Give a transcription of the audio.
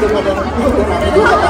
ハハハハ!